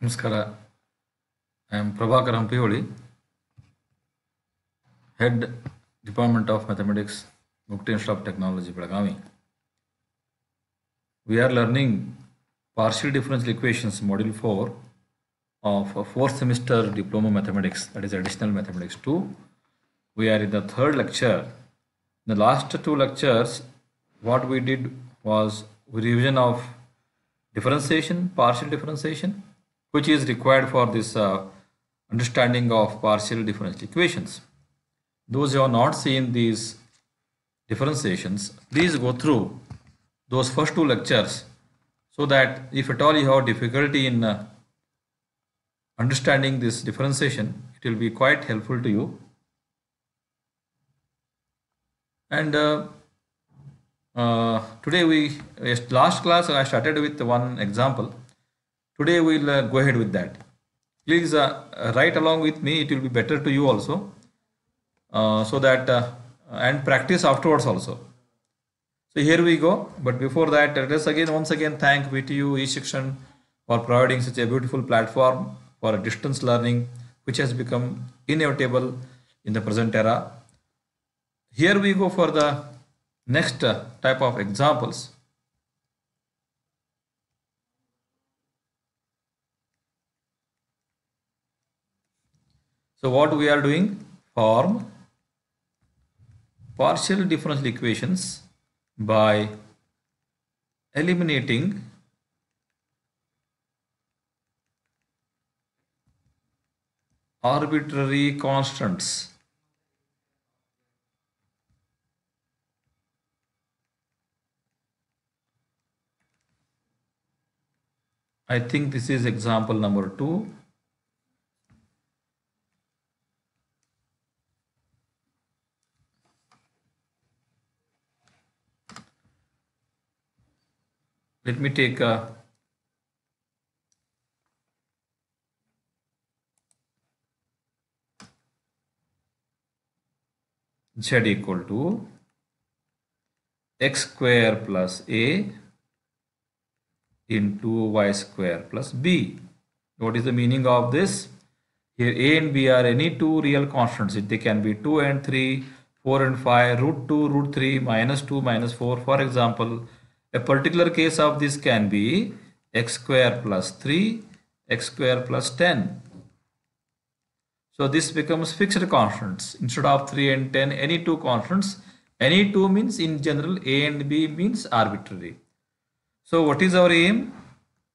ನಮಸ್ಕಾರ I am Prabhakar Hampiholi head department of mathematics Mukti institute of technology Belagavi we are learning partial differential equations module 4 of a fourth semester diploma mathematics that is additional mathematics 2 we are in the third lecture in the last two lectures what we did was revision of differentiation partial differentiation which is required for this uh, understanding of partial differential equations. Those who have not seen these differentiations please go through those first two lectures so that if at all you have difficulty in uh, understanding this differentiation it will be quite helpful to you. And uh, uh, today we last class i started with one example today we'll uh, go ahead with that please uh, write along with me it will be better to you also uh, so that uh, and practice afterwards also so here we go. But before that, let us again once again thank VTU e-Shikshana for providing such a beautiful platform for distance learning, which has become inevitable in the present era. Here we go for the next uh, type of examples. So what we are doing? Form partial differential equations by eliminating arbitrary constants. I think this is example number two. Let me take a z equal to x square plus a into y square plus b. What is the meaning of this? Here a and b are any two real constants. They can be 2 and 3, 4 and 5, root 2, root 3, minus 2, minus 4. For example, a particular case of this can be x square plus 3, x square plus 10. So this becomes fixed constants. Instead of 3 and 10, any two constants. Any two means in general A and B means arbitrary. So what is our aim?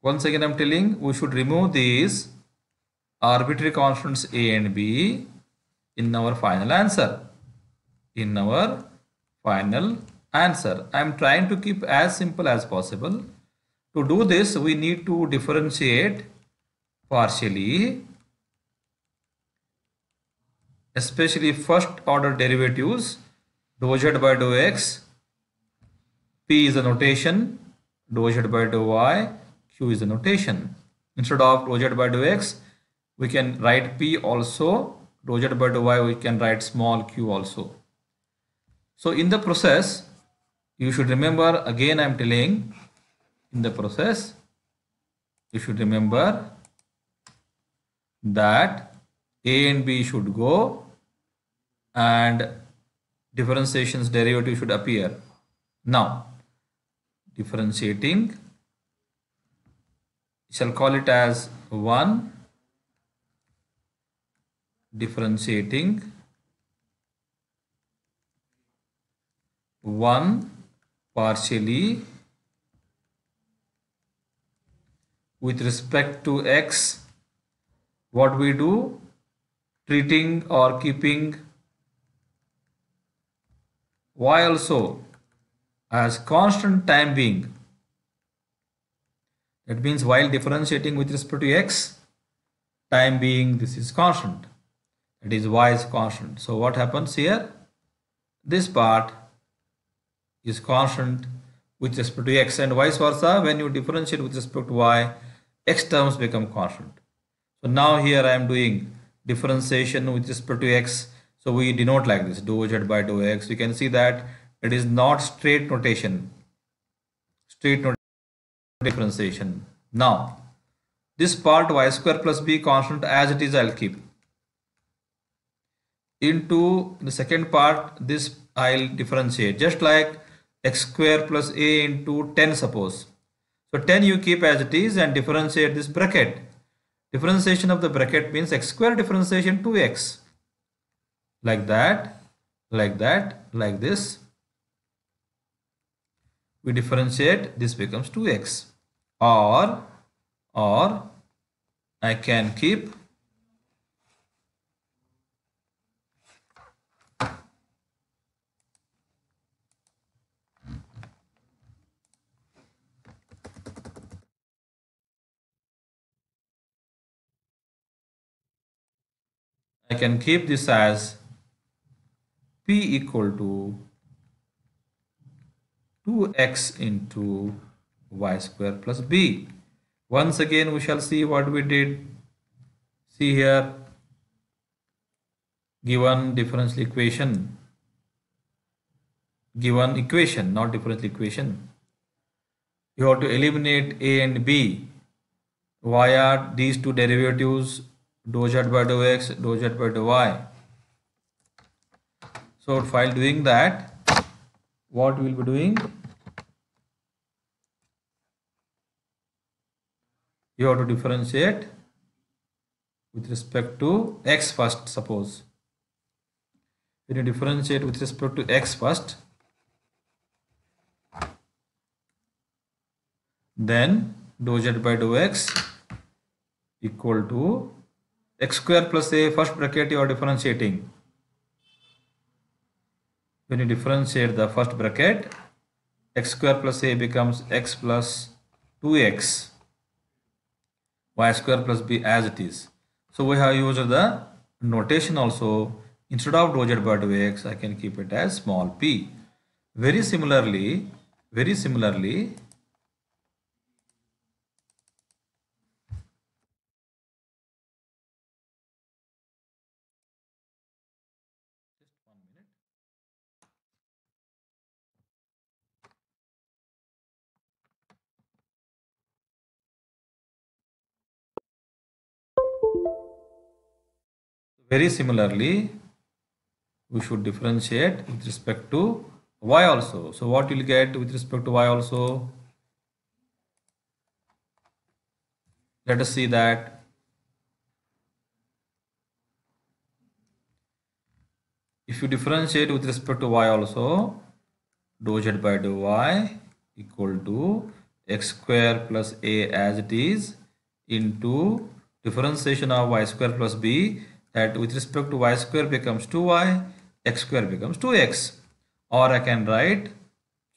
Once again I'm telling we should remove these arbitrary constants A and B in our final answer. In our final answer. I am trying to keep as simple as possible. To do this, we need to differentiate partially, especially first order derivatives, dou z by dou x, p is the notation, dou z by dou y, q is the notation. Instead of dou z by dou x, we can write p also, dou z by dou y, we can write small q also. So in the process, you should remember again i'm telling in the process. You should remember that a and b should go and differentiations derivative should appear. Now differentiating shall call it as 1 differentiating 1 partially with respect to x what we do treating or keeping y also as constant time being. That means while differentiating with respect to x time being this is constant. That is y is constant. So what happens here? This part is constant with respect to x and vice versa when you differentiate with respect to y x terms become constant. So now here i am doing differentiation with respect to x. So we denote like this dou z by dou x. You can see that it is not straight notation straight notation differentiation. Now this part y square plus b constant as it is I'll keep. Into the second part this I'll differentiate. Just like x square plus a into 10 suppose. So 10 you keep as it is and differentiate this bracket. Differentiation of the bracket means x square differentiation 2x like that like that like this. We differentiate this becomes 2x or or I can keep I can keep this as p equal to 2x into y square plus b. Once again we shall see what we did. See here given differential equation given equation not differential equation you have to eliminate a and b are these two derivatives dou z by dou x dou z by dou y. So while doing that what we will be doing? You have to differentiate with respect to x first suppose. When you differentiate with respect to x first then dou z by dou x equal to x square plus a first bracket you are differentiating. When you differentiate the first bracket x square plus a becomes x plus 2x y square plus b as it is. So we have used the notation also. Instead of dou z by dou x i can keep it as small p. Very similarly very similarly Very similarly, we should differentiate with respect to y also. So what you'll get with respect to y also? Let us see that. If you differentiate with respect to y also, dou z by dou y equal to x square plus a as it is into differentiation of y square plus b that with respect to y square becomes 2y, x square becomes 2x. Or I can write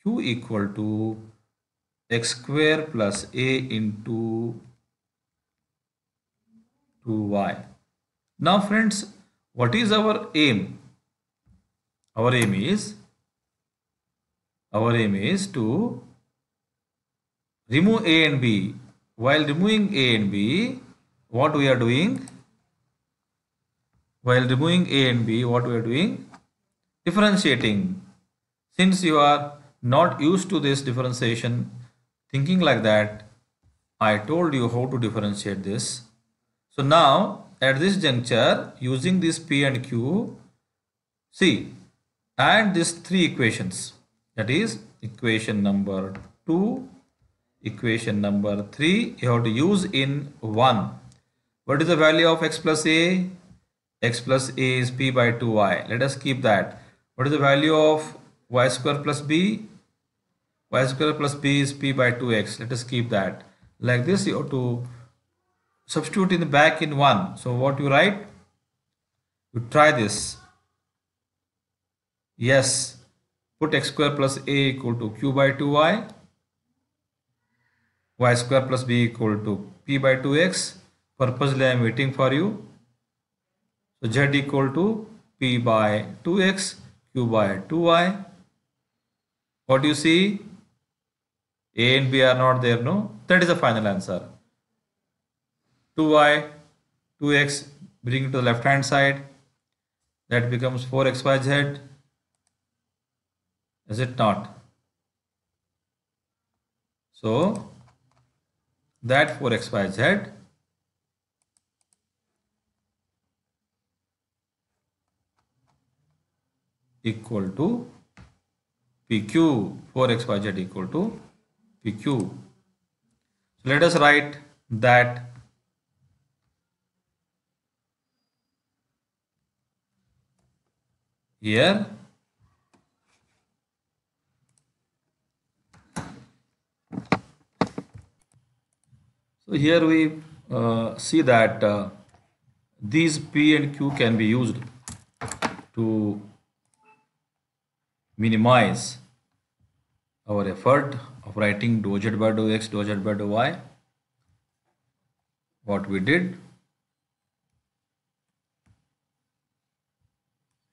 q equal to x square plus a into 2y. Now friends, what is our aim? Our aim is our aim is to remove a and b. While removing a and b, what we are doing? While removing a and b what we are doing? Differentiating. Since you are not used to this differentiation thinking like that I told you how to differentiate this. So now at this juncture using this p and q see add these three equations. That is equation number 2 equation number 3 you have to use in 1 what is the value of x plus a x plus a is p by 2y. Let us keep that. What is the value of y square plus b? y square plus b is p by 2x. Let us keep that. Like this you have to substitute in the back in 1. So what you write? You try this. Yes. Put x square plus a equal to q by 2y. y square plus b equal to p by 2x. Purposely I am waiting for you. So z equal to p by 2x, q by 2y. What do you see? A and B are not there, no? That is the final answer. 2y, 2x, bring it to the left hand side. That becomes 4xyz. Is it not? So, that 4xyz equal to PQ. 4xyz equal to PQ. So let us write that here so here we uh, see that uh, these P and Q can be used to minimize our effort of writing dou z by dou x, dou z by dou y. What we did.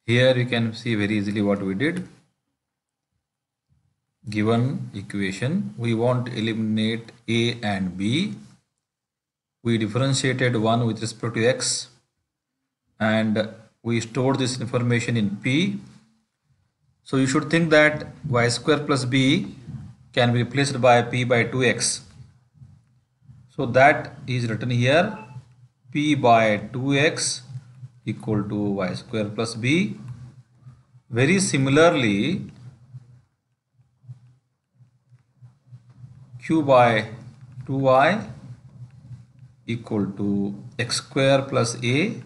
Here you can see very easily what we did. Given equation, we want to eliminate A and B. We differentiated one with respect to x and we store this information in P. So you should think that y square plus b can be replaced by p by 2x. So that is written here p by 2x equal to y square plus b. Very similarly q by 2y equal to x square plus a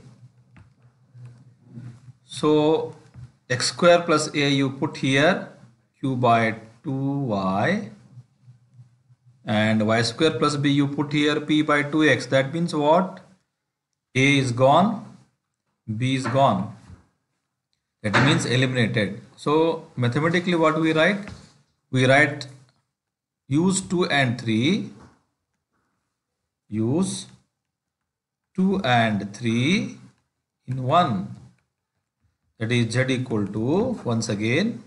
so x square plus a you put here q by 2y and y square plus b you put here p by 2x that means what? A is gone b is gone. That means eliminated. So mathematically what we write? We write use 2 and 3 use 2 and 3 in 1 that is z equal to once again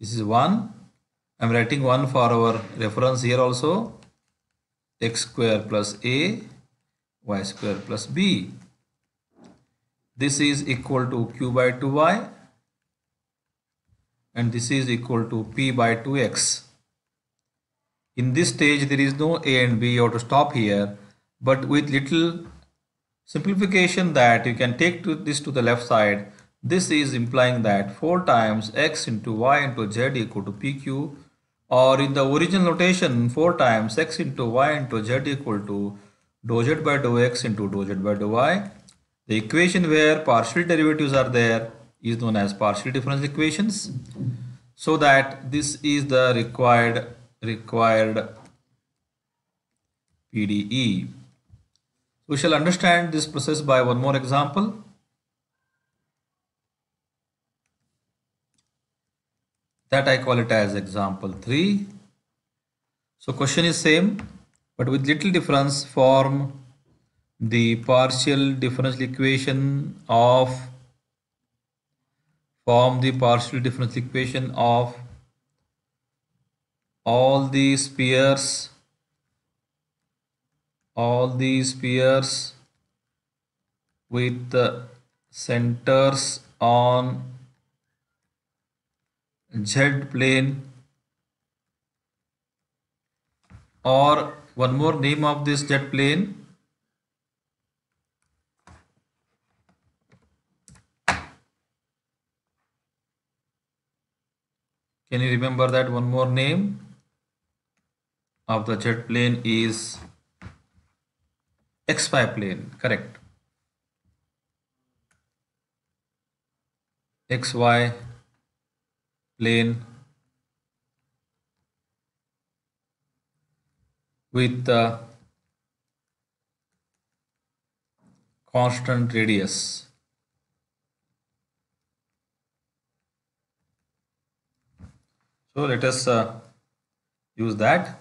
this is 1 I'm writing 1 for our reference here also. X square plus a y square plus b. This is equal to q by 2y and this is equal to p by 2x in this stage there is no a and b. You have to stop here. But with little simplification that you can take to this to the left side this is implying that 4 times x into y into z equal to pq or in the original notation 4 times x into y into z equal to dou z by dou x into dou z by dou y. The equation where partial derivatives are there is known as partial differential equations. So that this is the required required PDE. We shall understand this process by one more example. That I call it as example 3. So question is same but with little difference form the partial differential equation of form the partial differential equation of all the spheres all these spheres with the centers on z plane or one more name of this z plane. Can you remember that one more name? Of the z plane is xy plane correct. Xy plane with the constant radius. So let us uh, use that.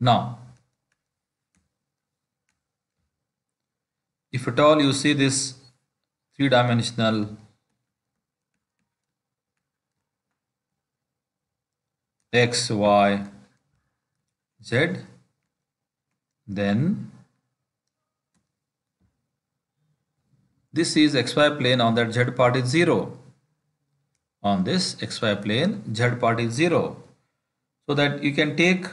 Now, if at all you see this three-dimensional x, y, z, then this is xy plane on that z part is 0. On this xy plane, z part is 0. So that you can take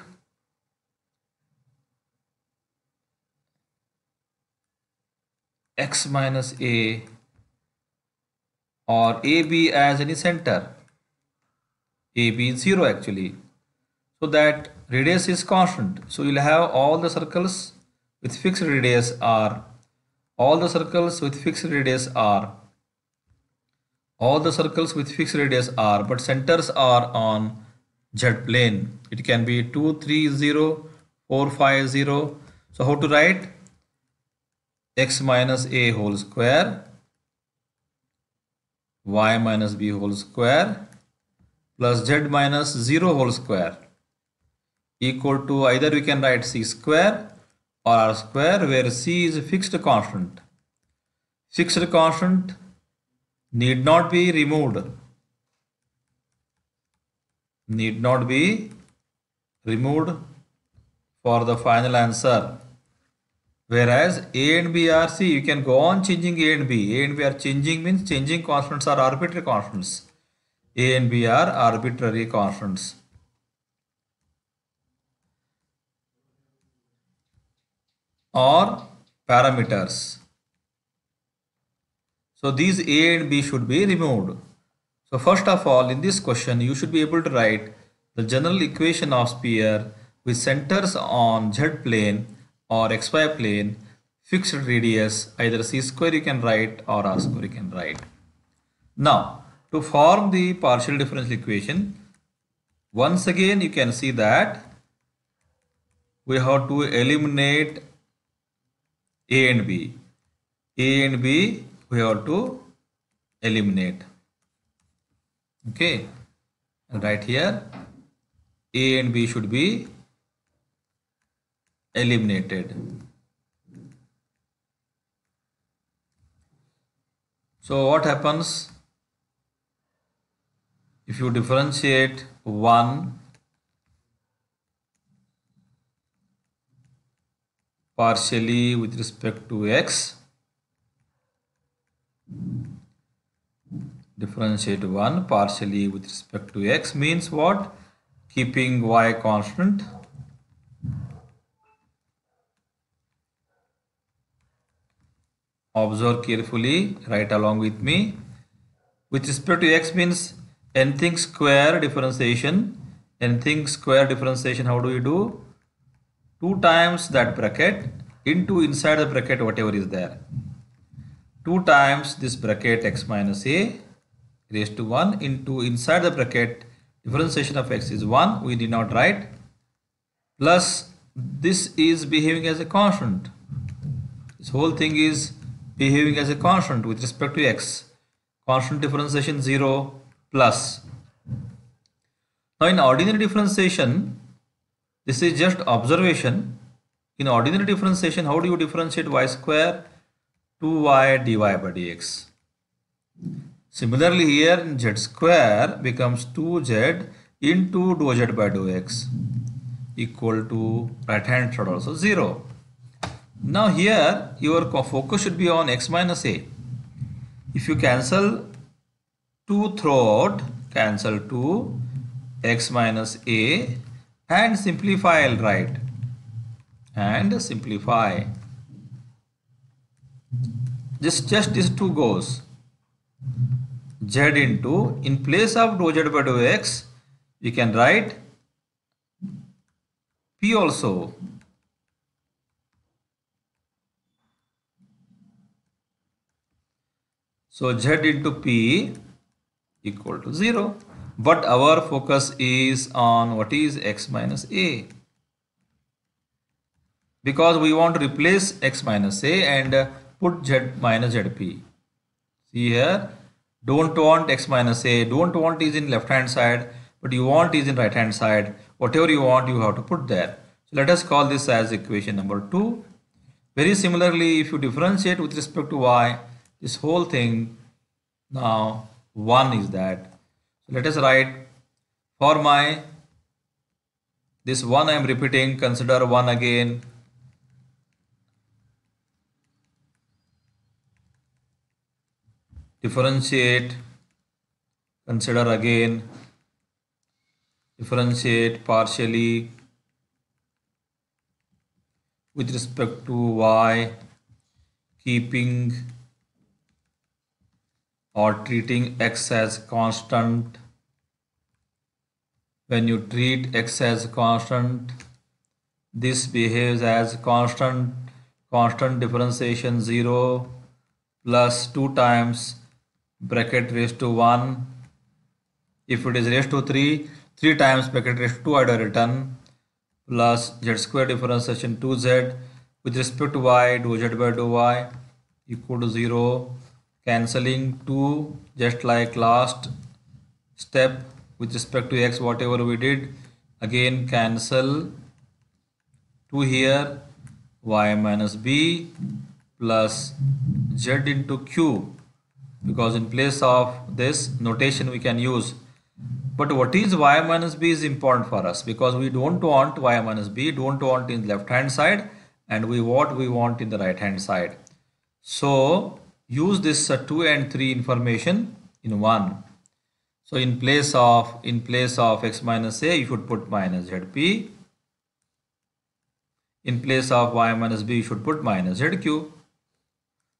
x minus a or AB as any center. AB is 0 actually. So that radius is constant. So you'll have all the circles with fixed radius r. All the circles with fixed radius r. All the circles with fixed radius r. But centers are on z plane. It can be 2, 3, 0, 4, 5, 0. So how to write? x minus a whole square y minus b whole square plus z minus 0 whole square equal to either we can write c square or r square where c is a fixed constant. Fixed constant need not be removed. Need not be removed for the final answer. Whereas A and B are, C, you can go on changing A and B. A and B are changing means changing constants are arbitrary constants. A and B are arbitrary constants. Or parameters. So these A and B should be removed. So first of all, in this question, you should be able to write the general equation of sphere with centers on z plane or xy plane fixed radius either c square you can write or r square you can write. Now to form the partial differential equation once again you can see that we have to eliminate a and b. a and b we have to eliminate okay right here a and b should be eliminated. So what happens if you differentiate 1 partially with respect to x differentiate 1 partially with respect to x means what keeping y constant observe carefully write along with me. With respect to x means anything square differentiation. anything square differentiation how do you do? 2 times that bracket into inside the bracket whatever is there. 2 times this bracket x minus a raised to 1 into inside the bracket differentiation of x is 1 we did not write. Plus this is behaving as a constant. This whole thing is behaving as a constant with respect to x. Constant differentiation 0 plus. Now in ordinary differentiation, this is just observation. In ordinary differentiation, how do you differentiate y square? 2y dy by dx. Similarly here in z square becomes 2z into dou z by dou x equal to right hand side also 0. Now here your focus should be on x minus a. If you cancel 2 throughout, cancel 2 x minus a and simplify I'll write and simplify. Just, just these two goes z into in place of dou z by dou x you can write p also So z into p equal to 0. But our focus is on what is x minus a. Because we want to replace x minus a and put z minus zp. See here, don't want x minus a, don't want is in left hand side, but you want is in right hand side. Whatever you want, you have to put there. So let us call this as equation number 2. Very similarly, if you differentiate with respect to y, this whole thing now 1 is that. So let us write for my this one I am repeating consider 1 again. Differentiate consider again. Differentiate partially with respect to y keeping or treating x as constant. When you treat x as constant this behaves as constant constant differentiation 0 plus 2 times bracket raised to 1 if it is raised to 3 3 times bracket raised to 2 I written plus z square differentiation 2z with respect to y dou z by dou y equal to 0 cancelling 2 just like last step with respect to x whatever we did. Again cancel 2 here y minus b plus z into q. Because in place of this notation we can use. But what is y minus b is important for us. Because we don't want y minus b don't want in the left hand side. And we what we want in the right hand side. So use this uh, 2 and 3 information in 1 so in place of in place of x minus a, you should put minus zp. In place of y minus b, you should put minus zq.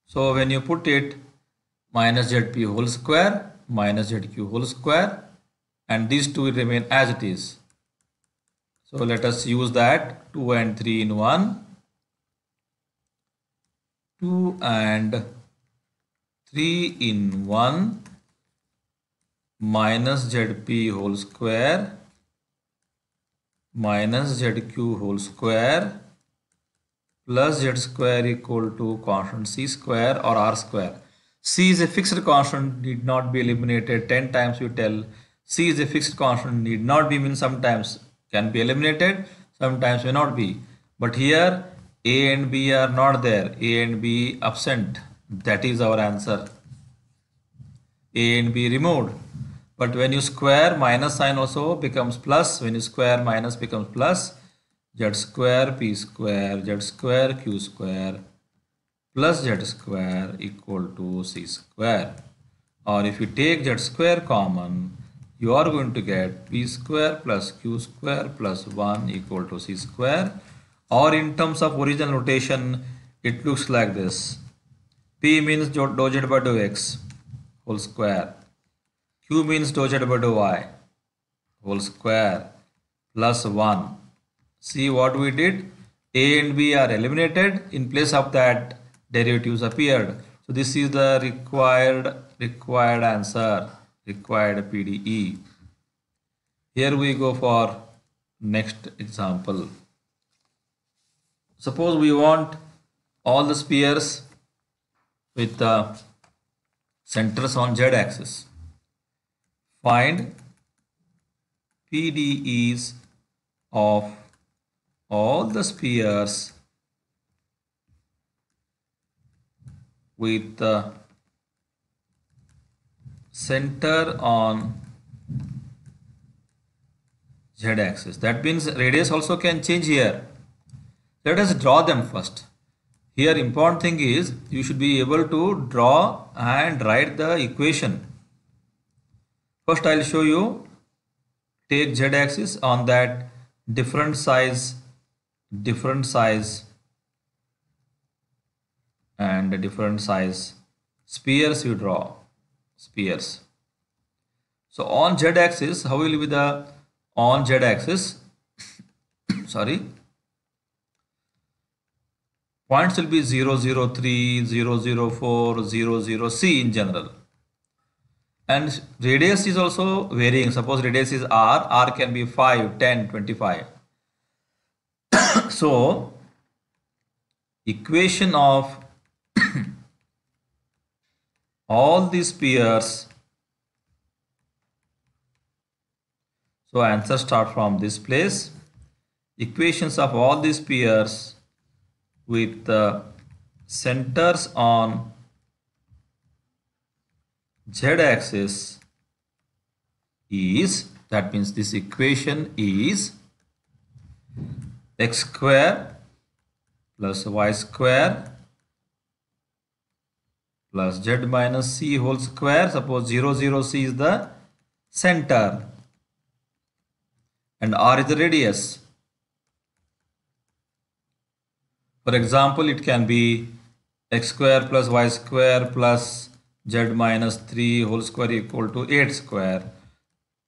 So when you put it minus zp whole square minus zq whole square and these two remain as it is. So let us use that 2 and 3 in 1. 2 and 3 in 1 minus zp whole square minus zq whole square plus z square equal to constant c square or r square. c is a fixed constant need not be eliminated. 10 times you tell c is a fixed constant need not be mean sometimes can be eliminated sometimes may not be. But here a and b are not there. A and b absent that is our answer. A and b removed. But when you square minus sign also becomes plus. When you square minus becomes plus. Z square p square z square q square plus z square equal to c square. Or if you take z square common you are going to get p square plus q square plus 1 equal to c square. Or in terms of original notation it looks like this p means dou z by dou x whole square q means dou z by dou y whole square plus 1. See what we did? A and B are eliminated. In place of that, derivatives appeared. So this is the required required answer, required PDE. Here we go for next example. Suppose we want all the spheres with the centers on z axis. Find PDEs of all the spheres with the center on z axis. That means radius also can change here. Let us draw them first here important thing is you should be able to draw and write the equation. First I'll show you. Take z axis on that different size different size and different size spheres you draw spheres. So on z axis how will be the on z axis sorry points will be 0 0 3 0 0 4 0 0 c in general. And radius is also varying. Suppose radius is r r can be 5 10 25 so equation of all these pairs so answer start from this place. Equations of all these pairs with the centers on z-axis is that means this equation is x square plus y square plus z minus c whole square. Suppose 0 0 c is the center. And r is the radius for example it can be x square plus y square plus z minus 3 whole square equal to 8 square.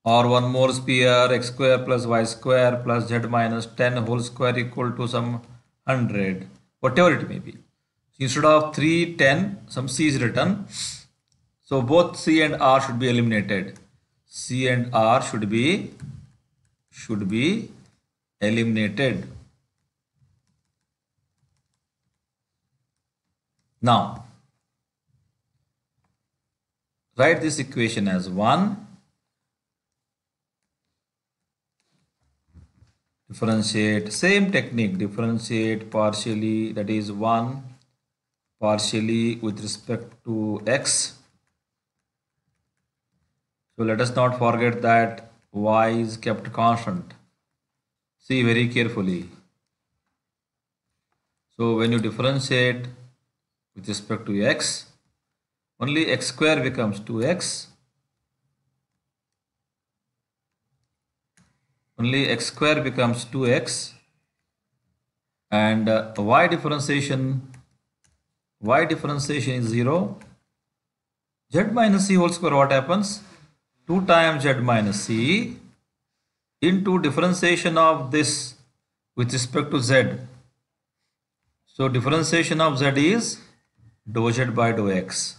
Or one more sphere x square plus y square plus z minus 10 whole square equal to some 100 whatever it may be. Instead of 3 10 some c is written. So both c and r should be eliminated. C and r should be should be eliminated now write this equation as 1 differentiate same technique differentiate partially that is 1 partially with respect to x. So let us not forget that y is kept constant. See very carefully. So when you differentiate with respect to x only x square becomes 2x only x square becomes 2x and uh, y differentiation y differentiation is 0 z minus c whole square what happens? 2 times z minus c into differentiation of this with respect to z. So differentiation of z is dou z by dou x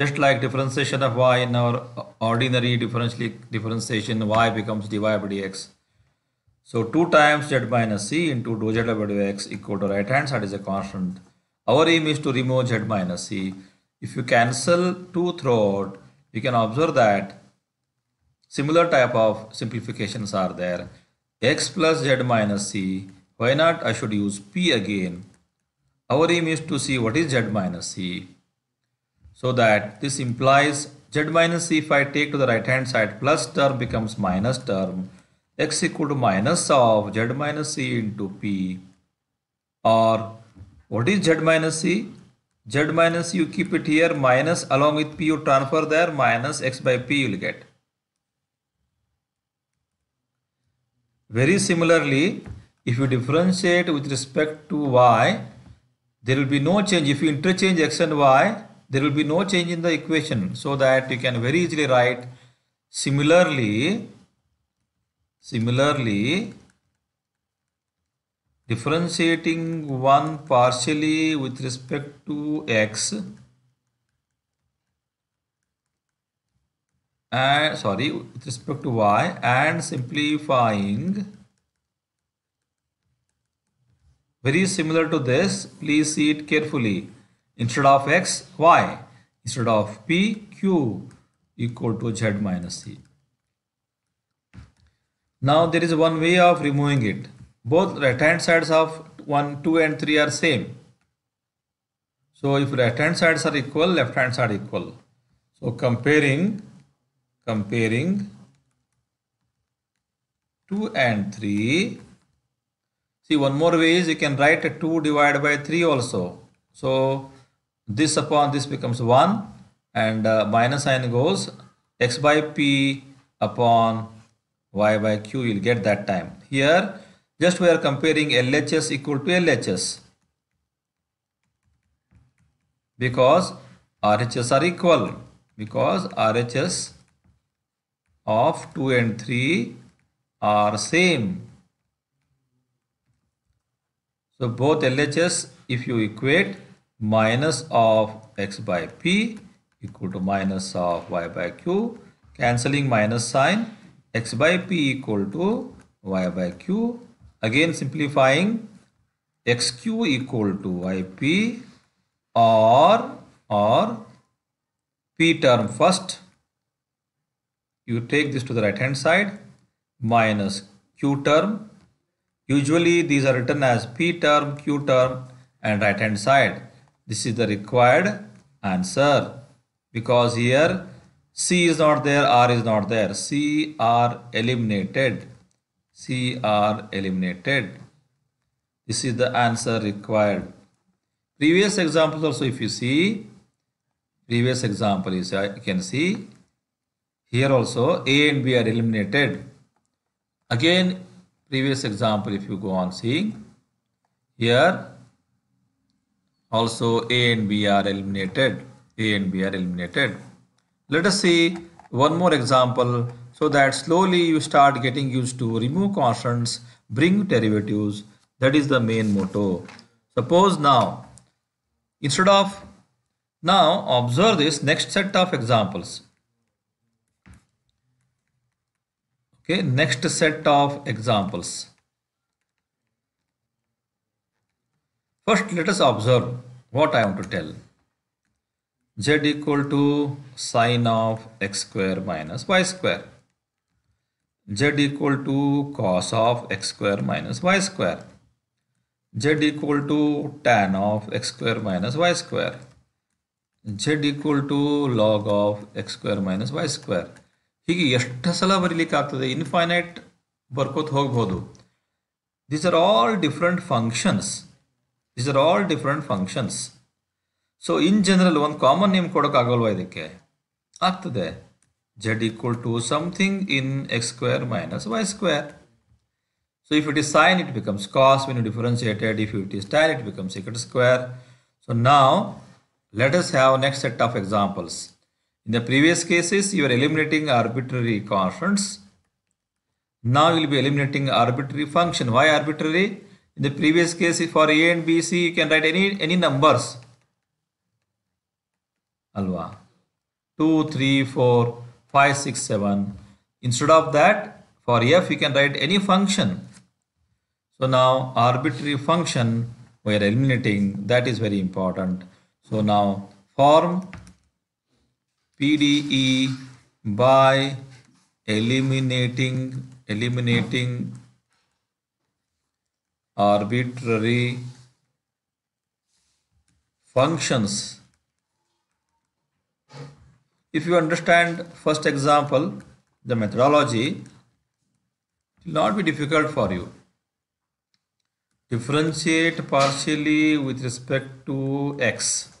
just like differentiation of y in our ordinary differentiation y becomes dy by dx so 2 times z minus c into dou z by dou x equal to right hand side is a constant. Our aim is to remove z minus c. If you cancel 2 throughout, you can observe that similar type of simplifications are there. x plus z minus c. Why not I should use p again. Our aim is to see what is z minus c. So that this implies z minus c if I take to the right hand side plus term becomes minus term x equal to minus of z minus c into p or what is z minus c? z minus you keep it here minus along with p you transfer there minus x by p you will get. Very similarly, if you differentiate with respect to y, there will be no change. If you interchange x and y, there will be no change in the equation so that you can very easily write similarly Similarly, differentiating one partially with respect to x and sorry with respect to y and simplifying very similar to this please see it carefully instead of x y instead of p q equal to z minus c now there is one way of removing it. Both right hand sides of 1, 2 and 3 are same. So if right hand sides are equal, left hand side equal. So comparing, comparing 2 and 3. See one more way is you can write a 2 divided by 3 also. So this upon this becomes 1 and uh, minus sign goes x by p upon y by q you will get that time. Here just we are comparing LHS equal to LHS because RHS are equal because RHS of 2 and 3 are same. So both LHS if you equate minus of x by p equal to minus of y by q cancelling minus sign x by p equal to y by q again simplifying xq equal to yp or or p term first. You take this to the right hand side minus q term usually these are written as p term q term and right hand side this is the required answer because here C is not there, R is not there. C are eliminated. C are eliminated. This is the answer required. Previous examples also if you see, previous example is uh, you can see here also A and B are eliminated. Again previous example if you go on seeing here Also A and B are eliminated. A and B are eliminated. Let us see one more example so that slowly you start getting used to remove constants, bring derivatives. That is the main motto. Suppose now, instead of now observe this next set of examples. Okay, next set of examples. First, let us observe what I want to tell. z equal to sine of x square minus y square. z equal to cos of x square minus y square. z equal to tan of x square minus y square. z equal to log of x square minus y square. ಹೀಗೆ ಎಷ್ಟು ಸಲ ಬರೀಲಿಕ್ಕೆ ಆಗ್ತದೆ infinite ಬರ್ಕೋತ ಹೋಗ್ಬೋದು these are all different functions these are all different functions so in general ಒಂದು common name ಕೊಡೋಕ್ಕಾಗಲ್ವಾ ಇದಕ್ಕೆ ಆಗ್ತದೆ Z equal to something in X square minus Y square so if it is sine it becomes cos when you differentiate it if it is tan it becomes secant square so now let us have next set of examples in the previous cases you are eliminating arbitrary constants. Now you will be eliminating arbitrary function. Why arbitrary? In the previous case for a and b c you can write any any numbers. Alwa 2 3 4 5 6 7 instead of that for f you can write any function. So now arbitrary function we are eliminating. That is very important. So now form PDE by eliminating eliminating arbitrary functions. If you understand first example the methodology it will not be difficult for you. Differentiate partially with respect to x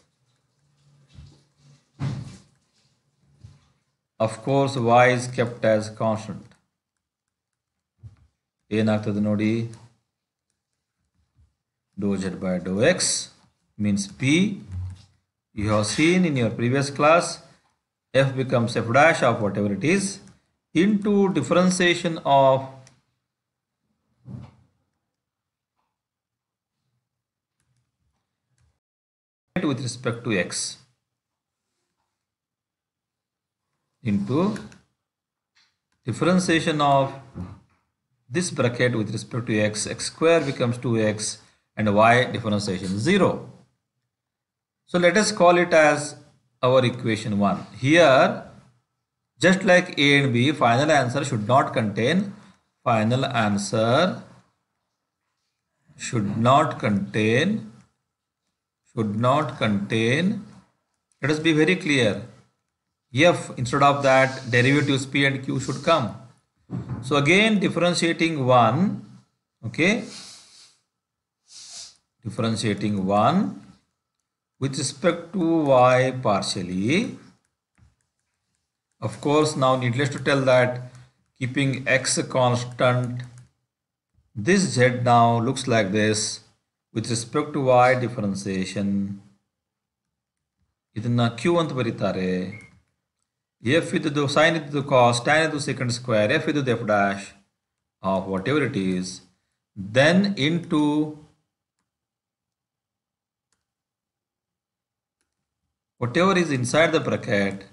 of course y is kept as constant ಏನಾಗ್ತದೆ ನೋಡಿ dou z by dou x means p you have seen in your previous class f becomes f dash of whatever it is into differentiation of with respect to x into differentiation of this bracket with respect to x, x square becomes 2x and y differentiation 0. So let us call it as our equation 1. Here, just like a and b, final answer should not contain, final answer should not contain, should not contain, let us be very clear, f instead of that derivatives p and q should come. So again differentiating 1, okay, differentiating 1 with respect to y partially. Of course, now needless to tell that keeping x a constant, this z now looks like this with respect to y differentiation. ಇದನ್ನ q ಅಂತ ಬರೀತಾರೆ f with the sine into the cos tan into second square f with the f dash of whatever it is then into whatever is inside the bracket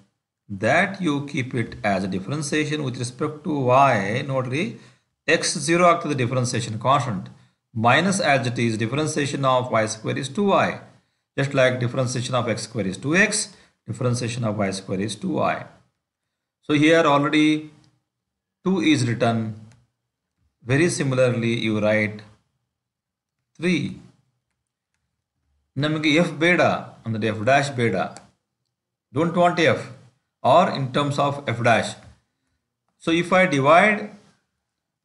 that you keep it as a differentiation with respect to y notary x 0 after the differentiation constant. Minus as it is differentiation of y square is 2y just like differentiation of x square is 2x differentiation of y square is 2y so here already 2 is written very similarly you write 3 ನಮಗೆ F ಬೇಡ ಅಂದರೆ F dash ಬೇಡ don't want F R in terms of F dash so if I divide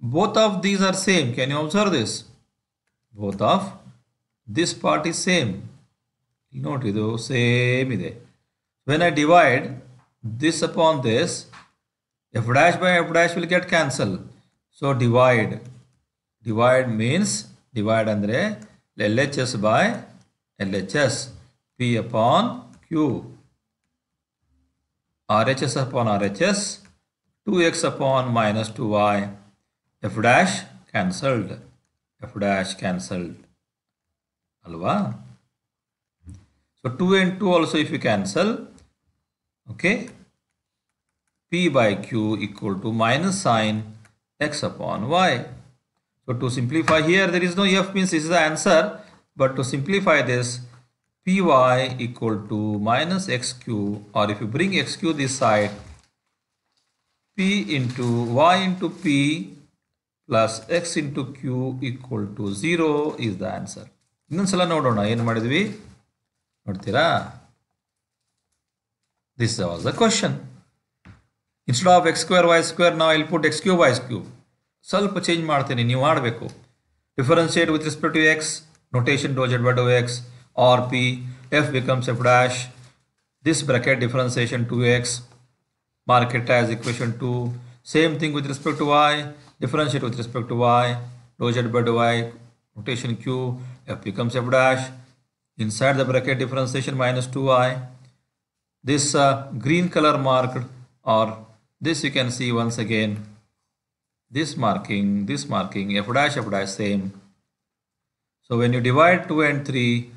both of these are same can you observe this both of this part is same ನೋಡ್ರಿ ಇದು same ಇದೆ when I divide this upon this f dash by f dash will get cancelled. So divide. Divide means divide andre lhs by lhs p upon q. Rhs upon rhs 2x upon minus 2y f dash cancelled. F dash cancelled. Alwa so 2 and 2 also if you cancel okay? p by q equal to minus sine x upon y so to simplify here there is no f means this is the answer but to simplify this py equal to minus xq or if you bring xq this side p into y into p plus x into q equal to 0 is the answer ಇನ್ನೊಂದ್ಸಲ ನೋಡೋಣ ಏನು ಮಾಡಿದ್ವಿ ನೋಡ್ತೀರಾ this was the question instead of X square Y square ನಾವು ಇಲ್ಲಿ put X cube Y cube ಸ್ವಲ್ಪ change ಮಾಡ್ತೀನಿ ನೀವು ಮಾಡಬೇಕು differentiate with respect to X notation dou z by dou x or p f becomes f dash this bracket differentiation 2x mark it as equation 2 same thing with respect to y differentiate with respect to y dou z by dou y notation q f becomes f dash inside the bracket differentiation minus 2y this uh, green color marked or this you can see once again this marking this marking f dash f dash same so when you divide 2 and 3,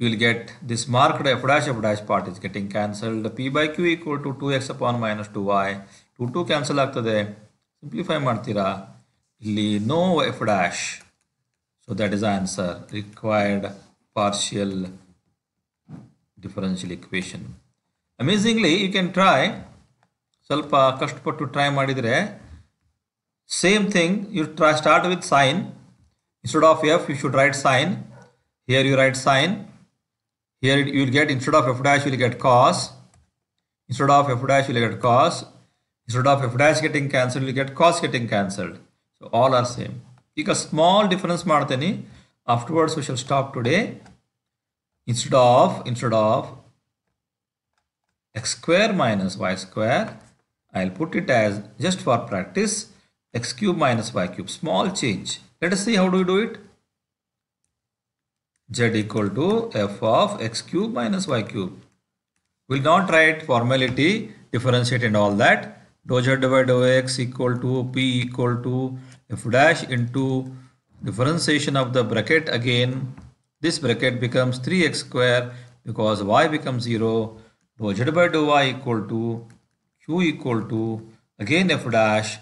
you will get this marked f dash f dash part is getting cancelled. p by q equal to 2x upon minus 2y. 2 2 cancel ಆಗ್ತದೆ simplify ಮಾಡ್ತೀರಾ ಇಲ್ಲಿ no F dash so that is answer required partial differential equation amazingly you can try ಸ್ವಲ್ಪ ಕಷ್ಟಪಟ್ಟು try ಮಾಡಿದರೆ same thing you try start with sign instead of f you should write sine here you write sine here you will get instead of f dash you will get cos instead of f dash you will get cos instead of f dash getting cancelled you will get cos getting cancelled so all are same ಈಗ small difference ಮಾಡ್ತೇನೆ afterwards we shall stop today instead of instead of x square minus y square I'll put it as just for practice x cube minus y cube small change. Let us see how do we do it. Z equal to f of x cube minus y cube. We'll not write formality differentiate and all that. Dou z divided dou x equal to p equal to f dash into differentiation of the bracket again. This bracket becomes 3x square because y becomes 0 dou z by dou y equal to q equal to again f dash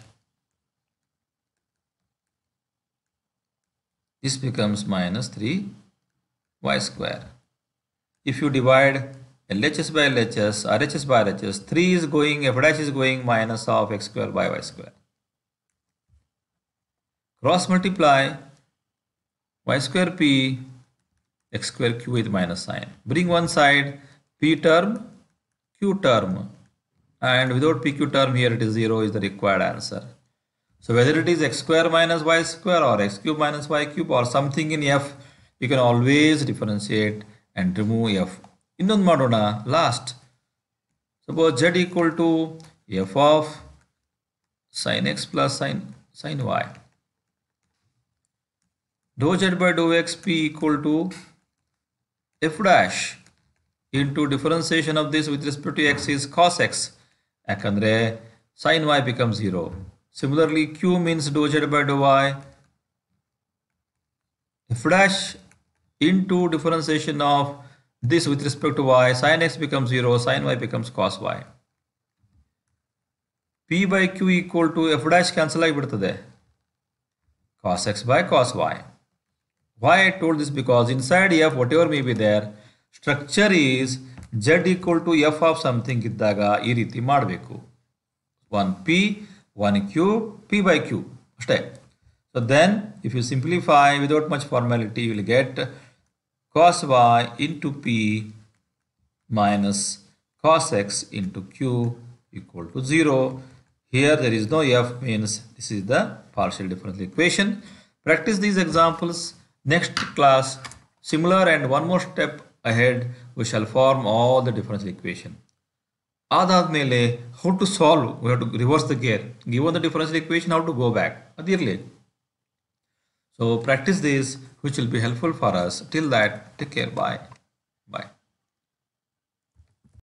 this becomes minus 3 y square. If you divide LHS by LHS, RHS by RHS, 3 is going, f dash is going minus of x square by y square. Cross multiply y square p, x square q with minus sign. Bring one side p term, q term and without PQ term here it is 0 is the required answer. So whether it is x square minus y square or x cube minus y cube or something in f, you can always differentiate and remove f. ಇನ್ನೊಂದು ಮಾಡೋಣ last last. Suppose equal equal to f of sine x plus sine sine y. Dou by by dou x p equal to f dash into differentiation of this with respect to x is cos x. ಯಾಕಂದರೆ sign Y become zero Similarly, Q means dou z by dou y. F dash into differentiation of this with respect to y, sin x becomes 0, sin y becomes cos y. P by Q equal to F dash cancel ಆಗಿಬಿಡ್ತದೆ cos x by cos y. Why I told this because inside F whatever may be there, structure is Z equal to F of something ಇದ್ದಾಗ ಈ ರೀತಿ ಮಾಡಬೇಕು one P one cube P by cube ಅಷ್ಟೇ so then if you simplify without much formality you will get cos Y into P minus cos x into Q equal to 0. Here there is no f means this is the partial differential equation. Practice these examples. Next class, similar and one more step ahead, we shall form all the differential equation. ಅದಾದಮೇಲೆ how to solve we have to reverse the gear given the differential equation how to go back ಅದಿರಲಿ so So practice this which will be helpful for us. Till that, take care. Bye. Bye.